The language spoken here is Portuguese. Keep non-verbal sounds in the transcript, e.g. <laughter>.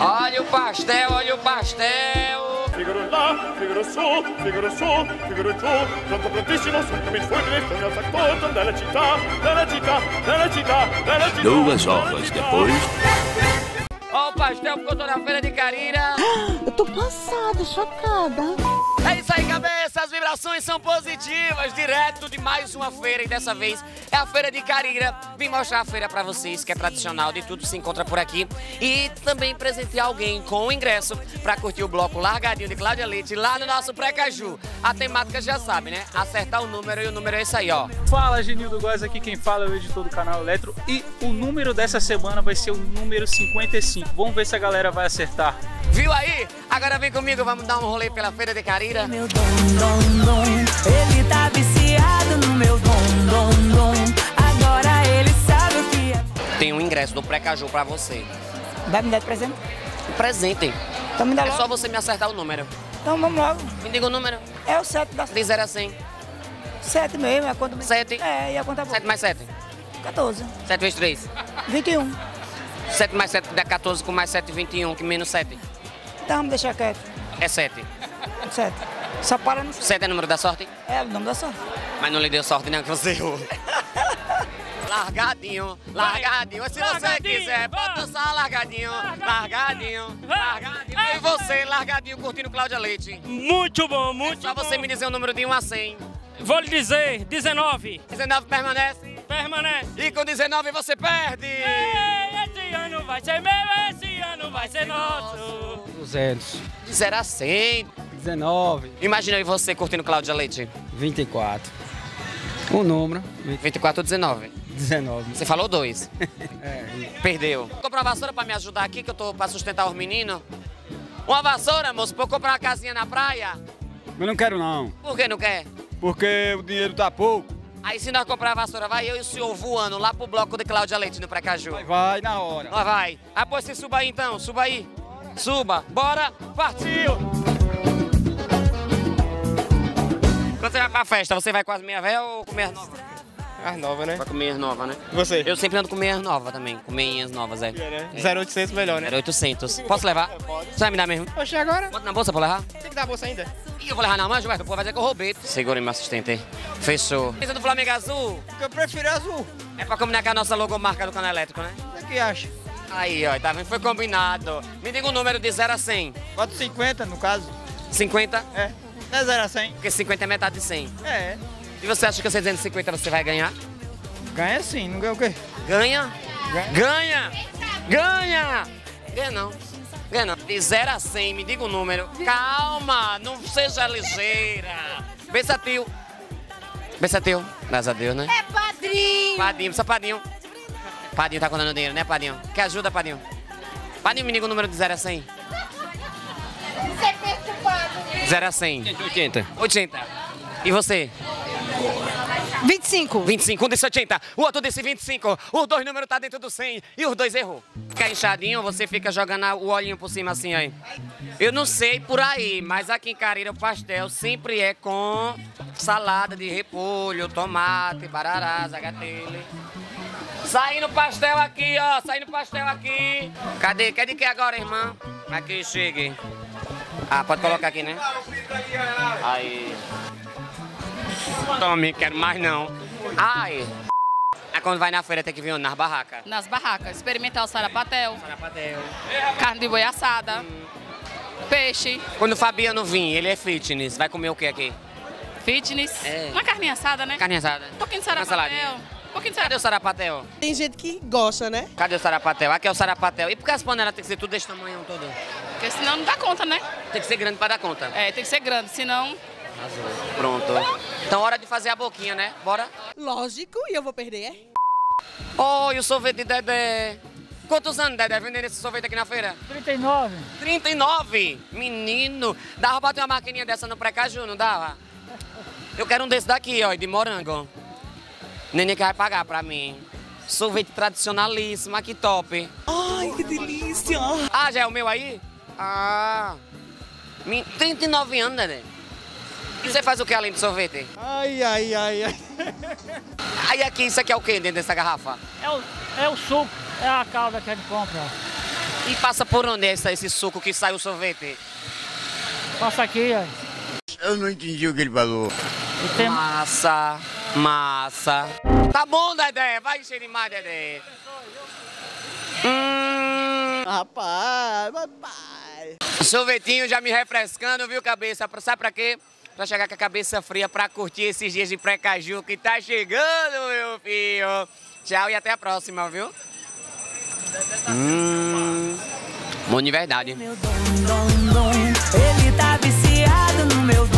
Olha o pastel, olha o pastel. Figaro là, Figaro su, Figaro su, Figaro giù, pronto prontissimo, subitamente fulmine, il factor della città, della città, della città, della città. Duas horas depois. Ó o pastel ficou toda na feira de Carira. <gasps> Eu tô passada, chocada. É isso aí, cabeça. As vibrações são positivas. Direto de mais uma feira. E dessa vez é a feira de Carira. Vim mostrar a feira pra vocês, que é tradicional. De tudo se encontra por aqui. E também presentear alguém com o ingresso pra curtir o bloco Largadinho de Cláudia Leite lá no nosso Pré-Caju. A temática já sabe, né? Acertar o número e o número é esse aí, ó. Fala, Genildo Góes, aqui quem fala é o editor do canal Eletro e o número dessa semana vai ser o número 55. Vamos ver se a galera vai acertar. Viu aí? Agora vem comigo, vamos dar um rolê pela feira de Carira. Meu dom, dom, dom. Ele tá viciado no meu dom, dom, dom. Agora ele sabe o que é. Tem um ingresso do Pré-Caju pra você. Vai me dar de presente? Presente. Então me dá É logo. só você me acertar o número. Então vamos logo. Me diga o número. É o 7 da De 0 a 100. 7 mesmo, é a conta mesmo. Sete. É, e a conta boa. 7 mais 7. 14. 7 vezes 3. 21. 7 mais 7 dá 14, com mais 7, 21, que menos 7. Então vamos deixar quieto. É 7. 7. Só para no 7 é número da sorte, É o nome da sorte. mas não lhe deu sorte não, que você errou. Largadinho, largadinho. Se você quiser, vai. bota só largadinho, largadinho, largadinho. E você, largadinho, curtindo Cláudia Leite. Muito bom, muito Só bom. você me dizer o número de 1 a 100. Vou lhe dizer, 19. 19 permanece. Permanece. E com 19 você perde. Ei, esse ano vai ser meu, esse ano vai ser nosso. 200, De 0 a 100. 19, Imagina aí você curtindo Cláudia Leite. 24. O número, 24 ou 19. 19. Você falou dois. <laughs> É, Perdeu. Comprar uma vassoura pra me ajudar aqui, que eu tô pra sustentar os meninos. Uma vassoura, moço, pra eu comprar uma casinha na praia. mas não quero não, Por que não quer? porque o dinheiro tá pouco. Aí se nós comprar a vassoura, vai eu e o senhor voando lá pro bloco de Cláudia Leite no Precaju. Vai, vai na hora. Nós vai. Ah, pois você suba aí então, suba aí. Suba, bora, partiu! Quando você vai pra festa, você vai com as meias velhas ou com meias novas? As novas, né? Vai com meias novas, né? Você? Eu sempre ando com meias novas também, com meinhas novas, é. né? 0800 melhor, né? 0800. Posso levar? Você vai me dar mesmo? Oxe, agora? Bota na bolsa pra levar? Tem que dar a bolsa ainda? Ih, eu vou levar na mão, Gilberto, povo vai dizer que eu roubei. Segura aí, meu assistente aí. Fechou. Pensa do Flamengo Azul? Eu prefiro azul. É pra combinar com a nossa logomarca do canal elétrico, né? O que acha? Aí, ó, tá vendo? Foi combinado. Me diga o número de 0 a 100. Bota 50 no caso. 50? É. Não é 0 a 100? Porque 50 é metade de 100. É. E você acha que você dizendo 50 você vai ganhar? Ganha sim, não ganha o quê? Ganha? Ganha! Ganha! Ganha não. Ganha não. De 0 a 100, me diga o número. Calma, não seja ligeira. Pensatil. Pensatil. Graças a Deus, né? É padrinho. Padinho, só Padinho. Padinho tá contando dinheiro, né, Padinho? Quer ajuda, Padinho? Padinho, me diga o número de 0 a 100. Você é perturbado. 0 a 100. 80. 80. E você? 25. 25, um disse 80, o outro disse 25. Os dois números tá dentro do 100 e os dois errou. Fica inchadinho, você fica jogando o olhinho por cima assim aí. Eu não sei por aí, mas aqui em Carira o pastel sempre é com salada de repolho, tomate, barará, zagatele. Saindo pastel aqui, ó, saindo pastel aqui. Cadê? Quer de que agora, irmã? Aqui, chegue. Ah, pode colocar aqui, né? Aí. Tome, quero mais não. Ai. Aí quando vai na feira tem que vir nas barracas. nas barracas, experimentar o sarapatel, Sarapatel. carne de boi assada, peixe, Quando o Fabiano vir, ele é fitness, vai comer o que aqui? fitness, É. uma carninha assada, né? Carne assada. Um pouquinho de sarapatel, um pouquinho de Cadê o sarapatel. sarapatel? Tem gente que gosta, né? Cadê o sarapatel? Aqui é o sarapatel. E por que as panelas tem que ser tudo desse tamanho todo? Porque senão não dá conta, né? Tem que ser grande para dar conta. É, tem que ser grande, senão Arrasou. Pronto. Então hora de fazer a boquinha, né? Bora? Lógico, e eu vou perder. é? Oi, o sorvete de Dedé. Quantos anos, Dedé, vendendo esse sorvete aqui na feira? 39. 39? Menino, dava pra ter uma maquininha dessa no Precaju, não dava? Eu quero um desse daqui, ó, de morango. Nenê que vai pagar pra mim. Sorvete tradicionalíssimo, aqui top. Ai, que delícia! Ah, já é o meu aí? Ah. Me- 39 anos, Dedé. E você faz o que além de sorvete? Ai, ai, ai, ai. <laughs> Aí aqui, isso aqui é o que dentro dessa garrafa? É o, é o suco, é a calda que a gente compra. E passa por onde esse, esse suco que sai o sorvete? Passa aqui, ó. Eu não entendi o que ele falou. Tem... Massa, massa. Tá bom, Dedé. Vai encher mais, Dedé. Rapaz, papai. Sorvetinho já me refrescando, viu, cabeça? Sabe pra quê? Pra chegar com a cabeça fria, pra curtir esses dias de pré-caju que tá chegando, meu filho. Tchau e até a próxima, viu? Hum, bom de verdade. Ele tá viciado no meu dom.